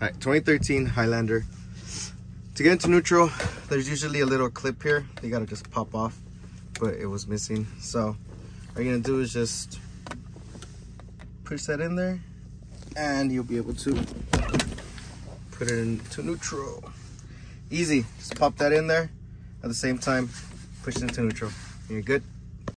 All right, 2013 Highlander. To get into neutral, there's usually a little clip here. You gotta just pop off, but it was missing. So all you're gonna do is just push that in there and you'll be able to put it into neutral. Easy, just pop that in there. At the same time, push it into neutral. You're good.